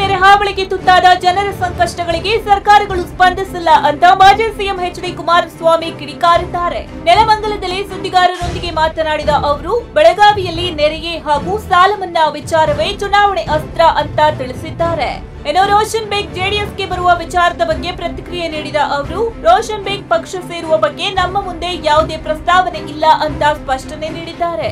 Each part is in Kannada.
ನೆರೆ ಹಾವಳಿಗೆ ತುತ್ತಾದ ಜನರ ಸಂಕಷ್ಟಗಳಿಗೆ ಸರ್ಕಾರಗಳು ಸ್ಪಂದಿಸಿಲ್ಲ ಅಂತ ಮಾಜಿ ಸಿಎಂ ಎಚ್ ಡಿ ಕುಮಾರಸ್ವಾಮಿ ಕಿಡಿಕಾರಿದ್ದಾರೆ. ನೆಲಮಂಗಲದಲ್ಲಿ ಸುದ್ದಿಗಾರರೊಂದಿಗೆ ಮಾತನಾಡಿದ ಅವರು, ಬೆಳಗಾವಿಯಲ್ಲಿ ನೆರೆಯೇ ಹಾಗೂ ಸಾಲ ವಿಚಾರವೇ ಚುನಾವಣೆ ಅಸ್ತ್ರ ಅಂತ ತಿಳಿಸಿದ್ದಾರೆ. ಇನ್ನು ರೋಷನ್ ಬೇಗ್ ಜೆಡಿಎಸ್ಗೆ ಬರುವ ವಿಚಾರದ ಬಗ್ಗೆ ಪ್ರತಿಕ್ರಿಯೆ ನೀಡಿದ ಅವರು, ರೋಷನ್ ಬೇಗ್ ಪಕ್ಷ ಸೇರುವ ಬಗ್ಗೆ ನಮ್ಮ ಮುಂದೆ ಯಾವುದೇ ಪ್ರಸ್ತಾವನೆ ಇಲ್ಲ ಅಂತ ಸ್ಪಷ್ಟನೆ ನೀಡಿದ್ದಾರೆ.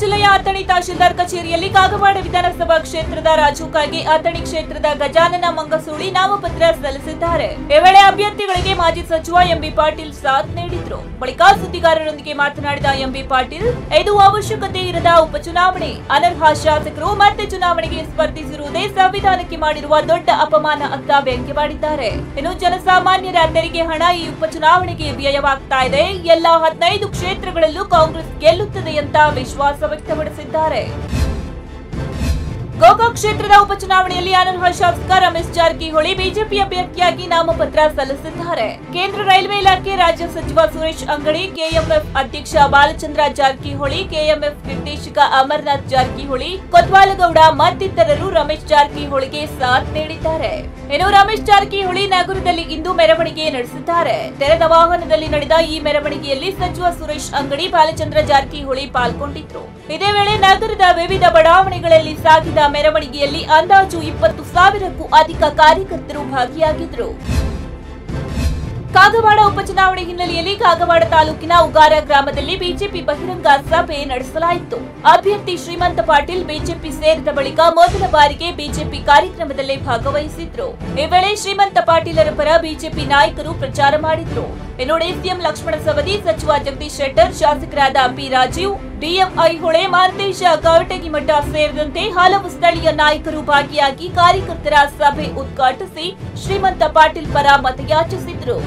ಜಿಲ್ಲೆಯ ಅಥಣಿ ತಹಶೀಲ್ದಾರ್ ಕಚೇರಿಯಲ್ಲಿ ಕಾಗವಾಡ ವಿಧಾನಸಭಾ ಕ್ಷೇತ್ರದ ರಾಜುಕಾಗಿ ಅಥಣಿ ಕ್ಷೇತ್ರದ ಗಜಾನನ ಮಂಗಸೂಳಿ ನಾಮಪತ್ರ ಸಲ್ಲಿಸಿದ್ದಾರೆ. ಈ ವೇಳೆ ಅಭ್ಯರ್ಥಿಗಳಿಗೆ ಮಾಜಿ ಸಚಿವ ಎಂಬಿ ಪಾಟೀಲ್ ಸಾಥ್ ನೀಡಿದ್ರು. ಬಳಿಕ ಸುದ್ದಿಗಾರರೊಂದಿಗೆ ಮಾತನಾಡಿದ ಎಂಬಿ ಪಾಟೀಲ್, ಇದು ಅವಶ್ಯಕತೆ ಇರದ ಉಪಚುನಾವಣೆ. ಅನರ್ಹ ಶಾಸಕರು ಮತ್ತೆ ಚುನಾವಣೆಗೆ ಸ್ಪರ್ಧಿಸಿರುವುದೇ ಸಂವಿಧಾನಕ್ಕೆ ಮಾಡಿರುವ ದೊಡ್ಡ ಅಪಮಾನ ಅಂತ ವ್ಯಂಗ್ಯವಾಡಿದ್ದಾರೆ ಇನ್ನು ಜನಸಾಮಾನ್ಯರ ತೆರಿಗೆ ಹಣ ಈ ಉಪಚುನಾವಣೆಗೆ ವ್ಯಯವಾಗ್ತಾ ಇದೆ. ಎಲ್ಲಾ ಹದಿನೈದು ಕ್ಷೇತ್ರಗಳಲ್ಲೂ ಕಾಂಗ್ರೆಸ್ ಗೆಲ್ಲುತ್ತದೆ ಅಂತ ವಿಶ್ವಾಸ ವ್ಯಕ್ತಪಡಿಸಿದ್ದಾರೆ. ಗೋಕಾಕ್ ಕ್ಷೇತ್ರದ ಉಪಚುನಾವಣೆಯಲ್ಲಿ ಅನರ್ಹ ಶಾಸಕ ರಮೇಶ್ ಜಾರಕಿಹೊಳಿ ಬಿಜೆಪಿ ಅಭ್ಯರ್ಥಿಯಾಗಿ ನಾಮಪತ್ರ ಸಲ್ಲಿಸಿದ್ದಾರೆ. ಕೇಂದ್ರ ರೈಲ್ವೆ ಇಲಾಖೆ ರಾಜ್ಯ ಸಚಿವ ಸುರೇಶ್ ಅಂಗಡಿ, ಕೆಎಂಎಫ್ ಅಧ್ಯಕ್ಷ ಬಾಲಚಂದ್ರ ಜಾರಕಿಹೊಳಿ, ಕೆಎಂಎಫ್ ನಿರ್ದೇಶಕ ಅಮರನಾಥ್ ಜಾರಕಿಹೊಳಿ, ಕೊತ್ವಾಲಗೌಡ ಮತ್ತಿತರರು ರಮೇಶ್ ಜಾರಕಿಹೊಳಿಗೆ ಸಾಥ್ ನೀಡಿದ್ದಾರೆ. ಇನ್ನು ರಮೇಶ್ ಜಾರಕಿಹೊಳಿ ನಗರದಲ್ಲಿ ಇಂದು ಮೆರವಣಿಗೆ ನಡೆಸಿದ್ದಾರೆ. ತೆರೆದ ವಾಹನದಲ್ಲಿ ನಡೆದ ಈ ಮೆರವಣಿಗೆಯಲ್ಲಿ ಸಚಿವ ಸುರೇಶ್ ಅಂಗಡಿ, ಬಾಲಚಂದ್ರ ಜಾರಕಿಹೊಳಿ ಪಾಲ್ಗೊಂಡಿದ್ರು ಇದೇ ವೇಳೆ ನಗರದ ವಿವಿಧ ಬಡಾವಣೆಗಳಲ್ಲಿ ಸಾಗಿದ ಮೆರವಣಿಗೆಯಲ್ಲಿ ಅಂದಾಜು ಇಪ್ಪತ್ತು ಸಾವಿರಕ್ಕೂ ಅಧಿಕ ಕಾರ್ಯಕರ್ತರು ಭಾಗಿಯಾಗಿದ್ದರು. ಕಾಗವಾಡ ಉಪಚುನಾವಣೆ ಹಿನ್ನೆಲೆಯಲ್ಲಿ ಕಾಗವಾಡ ತಾಲೂಕಿನ ಉಗಾರ ಗ್ರಾಮದಲ್ಲಿ ಬಿಜೆಪಿ ಬಹಿರಂಗ ಸಭೆ ನಡೆಸಲಾಯಿತು. ಅಭ್ಯರ್ಥಿ ಶ್ರೀಮಂತ ಪಾಟೀಲ್ ಬಿಜೆಪಿ ಸೇರಿದ ಬಳಿಕ ಮೊದಲ ಬಾರಿಗೆ ಬಿಜೆಪಿ ಕಾರ್ಯಕ್ರಮದಲ್ಲಿ ಭಾಗವಹಿಸಿದ್ರು. ಈ ವೇಳೆ ಶ್ರೀಮಂತ ಪಾಟೀಲರ ಪರ ಬಿಜೆಪಿ ನಾಯಕರು ಪ್ರಚಾರ ಮಾಡಿದ್ರು. ಇನ್ನು ಸಿಎಂ ಲಕ್ಷ್ಮಣ ಸವದಿ, ಸಚಿವ ಜಗದೀಶ್ ಶೆಟ್ಟರ್, ಶಾಸಕರಾದ ಪಿ ರಾಜೀವ್ ಡಿಎಂ ಐಹೊಳೆ ಮಾಂತೇಶ ಕವಟಗಿಮಠ ಸೇರಿದಂತೆ ಹಲವು ಸ್ಥಳೀಯ ನಾಯಕರು ಭಾಗಿಯಾಗಿ ಕಾರ್ಯಕರ್ತರ ಸಭೆ ಉದ್ಘಾಟಿಸಿ ಶ್ರೀಮಂತ ಪಾಟೀಲ್ ಪರ ಮತಯಾಚಿಸಿದ್ರು.